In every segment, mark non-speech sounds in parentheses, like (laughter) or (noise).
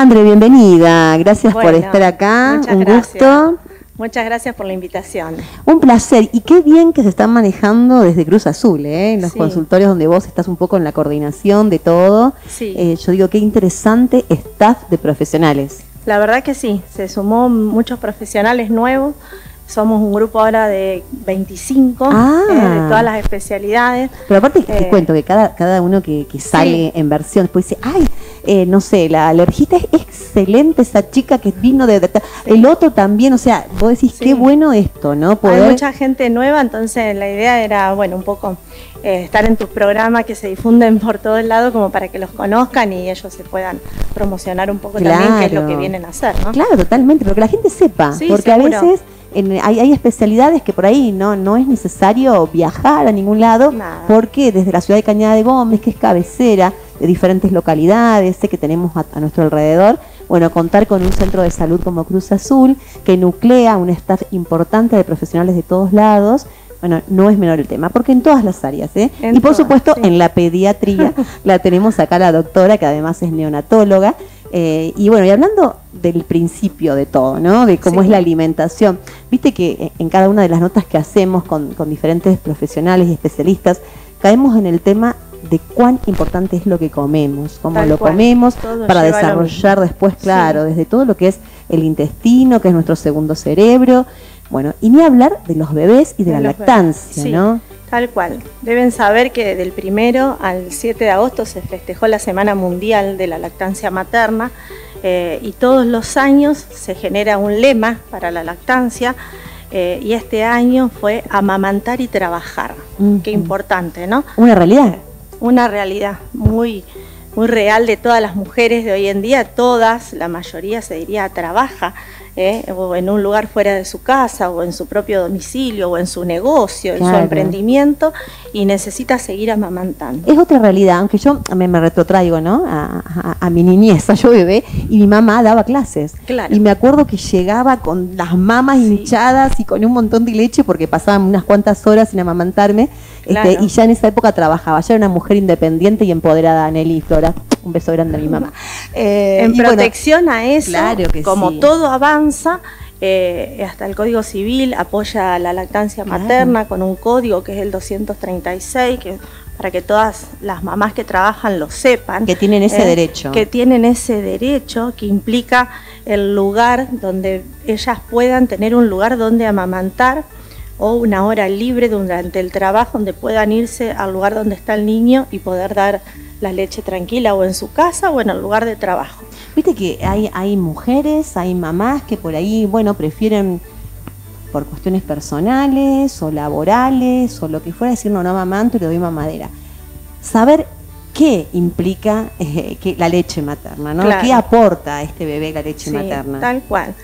Andre, bienvenida. Gracias por estar acá. Un gusto. Muchas gracias por la invitación. Un placer. Y qué bien que se están manejando desde Cruz Azul, ¿eh? en los consultorios donde vos estás un poco en la coordinación de todo. Sí. Eh, yo digo, qué interesante staff de profesionales. La verdad que sí, se sumó muchos profesionales nuevos. Somos un grupo ahora de 25, ah. eh, de todas las especialidades. Pero aparte te eh, cuento que cada, cada uno que, sale en versión después dice, ay, eh, no sé, la alergista es excelente, esa chica que vino de, el otro también, o sea, vos decís, qué bueno esto, ¿no? Hay mucha gente nueva, entonces la idea era, bueno, un poco estar en tus programas que se difunden por todo el lado como para que los conozcan y ellos se puedan promocionar un poco también qué es lo que vienen a hacer, ¿no? Claro, totalmente, pero que la gente sepa, porque a veces hay, especialidades que por ahí no, no es necesario viajar a ningún lado, porque desde la ciudad de Cañada de Gómez, que es cabecera de diferentes localidades que tenemos a, nuestro alrededor, bueno, contar con un centro de salud como Cruz Azul, que nuclea un staff importante de profesionales de todos lados, bueno, no es menor el tema, porque en todas las áreas, ¿eh? y por supuesto en la pediatría (laughs) la tenemos acá la doctora, que además es neonatóloga, eh, y bueno, y hablando del principio de todo, ¿no? De cómo es la alimentación. Viste que en cada una de las notas que hacemos con, diferentes profesionales y especialistas, caemos en el tema de cuán importante es lo que comemos, cómo lo comemos, para desarrollar después, claro, desde todo lo que es el intestino, que es nuestro segundo cerebro, bueno, y ni hablar de los bebés y de, la lactancia, ¿no? Tal cual. Deben saber que del primero al 7 de agosto se festejó la Semana Mundial de la Lactancia Materna eh, y todos los años se genera un lema para la lactancia eh, y este año fue amamantar y trabajar. Qué importante, ¿no? Una realidad. Una realidad muy, muy real de todas las mujeres de hoy en día. Todas, la mayoría se diría, trabaja ¿eh? o en un lugar fuera de su casa, o en su propio domicilio, o en su negocio, en su emprendimiento, y necesita seguir amamantando. Es otra realidad, aunque yo me, me retrotraigo ¿no? A, mi niñez, yo bebé, y mi mamá daba clases. Y me acuerdo que llegaba con las mamas hinchadas y con un montón de leche, porque pasaban unas cuantas horas sin amamantarme, este, y ya en esa época trabajaba, ya era una mujer independiente y empoderada, Nelly Flora. Un beso grande a mi mamá. Eh, en protección a eso, como todo avanza, eh, hasta el Código Civil apoya la lactancia materna con un código que es el 236, que para que todas las mamás que trabajan lo sepan. Que tienen ese eh, derecho. Que tienen ese derecho, que implica el lugar donde ellas puedan tener un lugar donde amamantar o una hora libre durante el trabajo donde puedan irse al lugar donde está el niño y poder dar la leche tranquila o en su casa o en el lugar de trabajo. Viste que hay, hay mujeres, hay mamás que por ahí, bueno, prefieren por cuestiones personales o laborales o lo que fuera decir, no, no mamanto y le doy mamadera. Saber qué implica eh, que la leche materna, ¿no? ¿Qué aporta a este bebé la leche materna? Tal cual.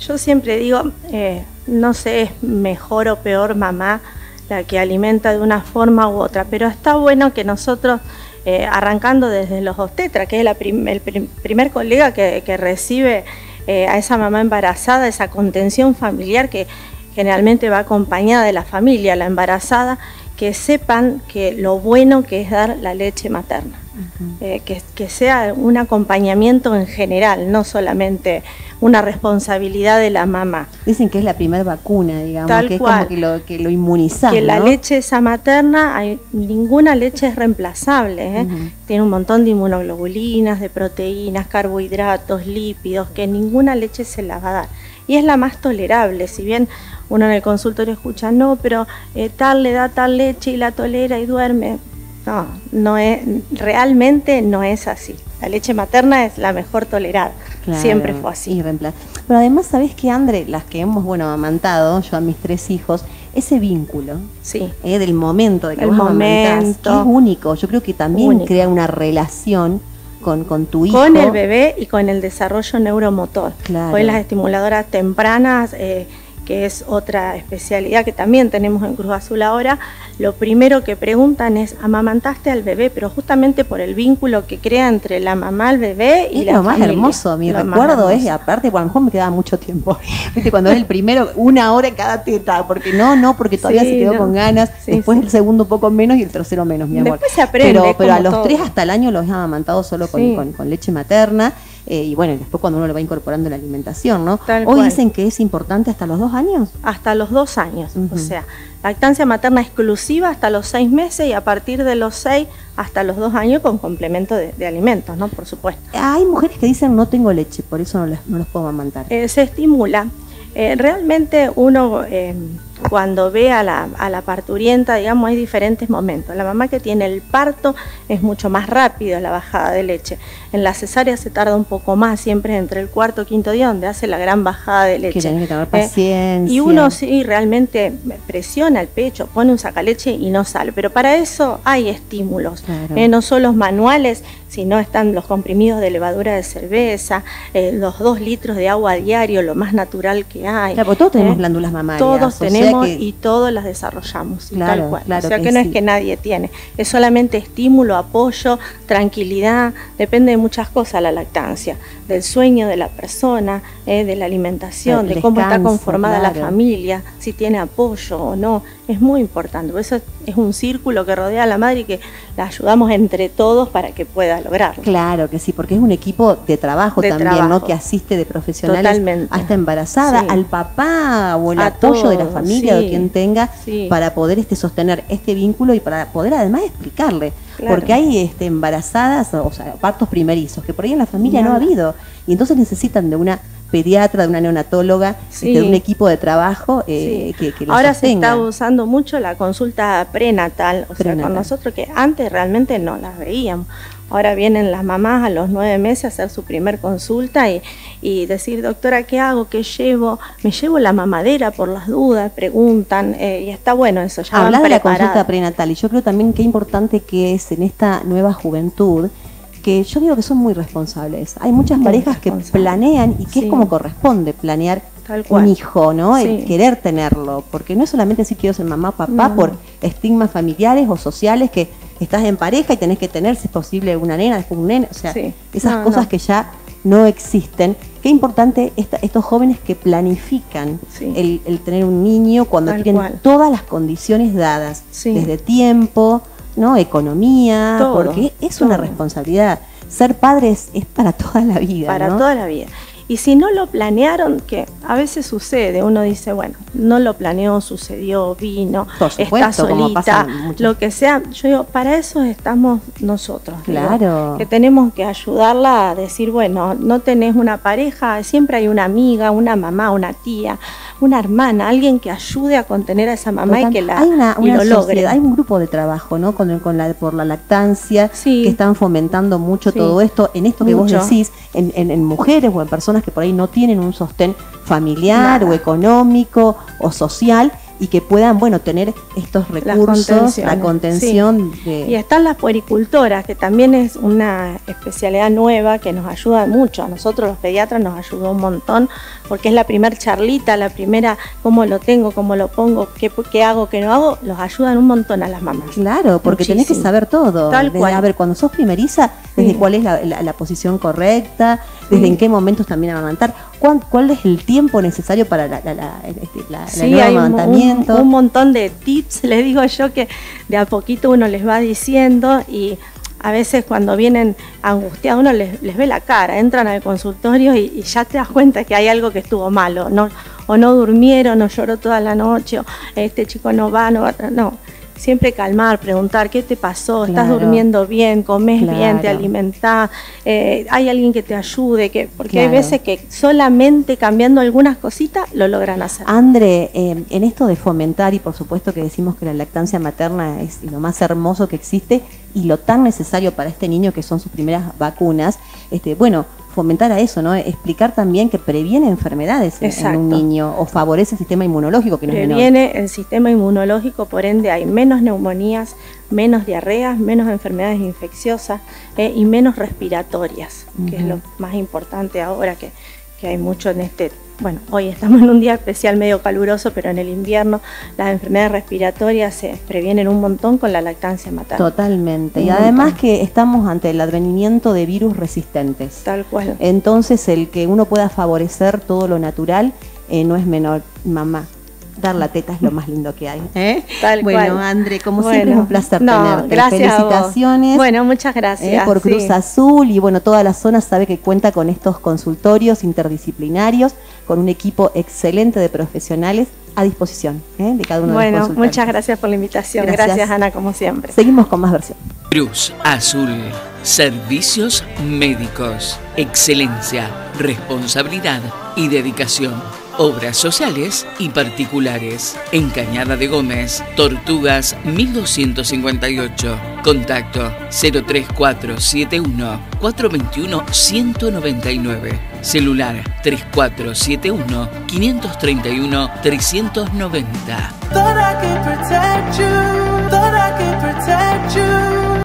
Yo siempre digo, eh, no sé, es mejor o peor mamá la que alimenta de una forma u otra, pero está bueno que nosotros, eh, arrancando desde los obstetras, que es el primer colega que, recibe eh, a esa mamá embarazada, esa contención familiar que generalmente va acompañada de la familia, la embarazada, que sepan que lo bueno que es dar la leche materna. Eh, que, sea un acompañamiento en general, no solamente una responsabilidad de la mamá. Dicen que es la primera vacuna, digamos, que es como que lo, que lo inmuniza. Que la leche esa materna, hay, ninguna leche es reemplazable, ¿eh? tiene un montón de inmunoglobulinas, de proteínas, carbohidratos, lípidos, que ninguna leche se la va a dar. Y es la más tolerable, si bien uno en el consultorio escucha, no, pero eh, tal le da tal leche y la tolera y duerme no, no es, realmente no es así. La leche materna es la mejor tolerada. Siempre fue así. Pero además, ¿sabés que André? Las que hemos, bueno, amantado, yo a mis tres hijos, ese vínculo sí. Eh, del momento de que vos momento. es único. Yo creo que también crea una relación con, con, tu hijo. Con el bebé y con el desarrollo neuromotor. Claro. Hoy las estimuladoras tempranas... Eh, que es otra especialidad que también tenemos en Cruz Azul ahora, lo primero que preguntan es, ¿amamantaste al bebé? Pero justamente por el vínculo que crea entre la mamá, el bebé y es lo más hermoso, mi recuerdo es, aparte, cuando mejor me quedaba mucho tiempo, (laughs) ¿viste? cuando es el primero, una hora en cada teta, porque no, no, porque todavía se quedó con ganas, después el segundo un poco menos y el tercero menos, mi amor. Después se aprende. Pero, a los tres hasta el año los he amamantado solo con, con leche materna eh, y bueno, después cuando uno lo va incorporando en la alimentación, ¿no? Hoy dicen que es importante hasta los dos años. Hasta los dos años, o sea, lactancia materna exclusiva hasta los seis meses y a partir de los seis hasta los dos años con complemento de, alimentos, ¿no? Por supuesto. Hay mujeres que dicen no tengo leche, por eso no, les, no los puedo amamantar. Eh, se estimula. Eh, realmente uno cuando ve a la, a la, parturienta, digamos, hay diferentes momentos. La mamá que tiene el parto es mucho más rápido la bajada de leche. En la cesárea se tarda un poco más, siempre entre el cuarto y quinto día, donde hace la gran bajada de leche. Que que tener eh, paciencia. y uno sí realmente presiona el pecho, pone un sacaleche y no sale. Pero para eso hay estímulos, eh, no solo manuales, sino están los comprimidos de levadura de cerveza, eh, los dos litros de agua a diario, lo más natural que hay. Claro, todos tenemos glándulas mamarias. Todos tenemos y todos las desarrollamos. tal cual. o sea que, no es que nadie tiene, es solamente estímulo, apoyo, tranquilidad, depende de muchas cosas la lactancia, del sueño de la persona, eh, de la alimentación, de cómo está conformada la familia, si tiene apoyo o no, es muy importante. Por eso es un círculo que rodea a la madre y que la ayudamos entre todos para que pueda lograrlo. Claro que sí, porque es un equipo de trabajo también, ¿no? Que asiste de profesionales hasta embarazada, al papá o el apoyo de la familia de quien tenga para poder este, sostener este vínculo y para poder además explicarle. Porque hay este, embarazadas, o sea, partos primerizos, que por ahí en la familia no, ha habido. Y entonces necesitan de una pediatra, de una neonatóloga, de un equipo de trabajo eh, que, que Ahora se está usando mucho la consulta prenatal, o sea, con nosotros que antes realmente no las veíamos. Ahora vienen las mamás a los nueve meses a hacer su primer consulta y, decir, doctora, ¿qué hago? ¿Qué llevo? Me llevo la mamadera por las dudas, preguntan, eh, y está bueno eso. Ya de la consulta prenatal, y yo creo también qué importante que es en esta nueva juventud, que yo digo que son muy responsables. Hay muchas parejas que planean y que es como corresponde planear un hijo, ¿no? El querer tenerlo, porque no es solamente decir quiero ser mamá o papá por estigmas familiares o sociales que estás en pareja y tenés que tener, si es posible, una nena, después un nene, o sea, esas cosas que ya no existen. Qué importante estos jóvenes que planifican el, tener un niño cuando tienen todas las condiciones dadas, desde tiempo, no, economía, porque es una responsabilidad. Ser padres es para toda la vida. Para toda la vida. Y si no lo planearon, que a veces sucede, uno dice, bueno, no lo planeó, sucedió, vino, está solita, lo que sea. Yo digo, para eso estamos nosotros. Claro. que tenemos que ayudarla a decir, bueno, no tenés una pareja, siempre hay una amiga, una mamá, una tía, una hermana, alguien que ayude a contener a esa mamá y que la hay una, lo logre. Hay un grupo de trabajo, ¿no? Con, con la por la lactancia que están fomentando mucho todo esto. En esto que vos decís, en, en, mujeres o en personas que por ahí no tienen un sostén familiar o económico o social y que puedan, bueno, tener estos recursos, la contención. Y están las puericultoras, que también es una especialidad nueva que nos ayuda mucho. A nosotros los pediatras nos ayudó un montón, porque es la primera charlita, la primera cómo lo tengo, cómo lo pongo, qué, qué hago, qué no hago, los ayudan un montón a las mamás. Claro, porque tenés que saber todo. Tal cual. A ver, cuando sos primeriza, desde cuál es la, posición correcta, desde en qué momentos también amamantar, cuál, cuál es el tiempo necesario para la, la, este, amamantamiento. Un, montón de tips, (laughs) les digo yo, que de a poquito uno les va diciendo y a veces cuando vienen angustiados uno les, ve la cara, entran al consultorio y, ya te das cuenta que hay algo que estuvo malo, no, o no durmieron, o lloró toda la noche, o este chico no va, no va, no siempre calmar, preguntar qué te pasó, estás durmiendo bien, comes bien, te alimentás, eh, hay alguien que te ayude, que, porque hay veces que solamente cambiando algunas cositas lo logran hacer. André, eh, en esto de fomentar, y por supuesto que decimos que la lactancia materna es lo más hermoso que existe y lo tan necesario para este niño que son sus primeras vacunas, este, bueno, fomentar a eso, ¿no? Explicar también que previene enfermedades en, un niño o favorece el sistema inmunológico que no Previene el sistema inmunológico, por ende hay menos neumonías, menos diarreas, menos enfermedades infecciosas eh, y menos respiratorias, que es lo más importante ahora que, que hay mucho en este bueno, hoy estamos en un día especial medio caluroso, pero en el invierno las enfermedades respiratorias se previenen un montón con la lactancia materna. Totalmente. y además que estamos ante el advenimiento de virus resistentes. Tal cual. Entonces el que uno pueda favorecer todo lo natural eh, no es menor, mamá. Dar la teta es lo más lindo que hay. ¿eh? Tal bueno, André, como siempre es un placer tenerte. Gracias Felicitaciones. Bueno, muchas gracias. ¿eh? por Cruz Azul y bueno, toda la zona sabe que cuenta con estos consultorios interdisciplinarios, con un equipo excelente de profesionales a disposición ¿eh? de cada uno de los Bueno, muchas gracias por la invitación. Gracias. Ana, como siempre. Seguimos con más versión. Cruz Azul. Servicios médicos. Excelencia, responsabilidad y dedicación obras sociales y particulares. En Cañada de Gómez, Tortugas 1258. Contacto 03471 421 199. Celular 3471 531 390.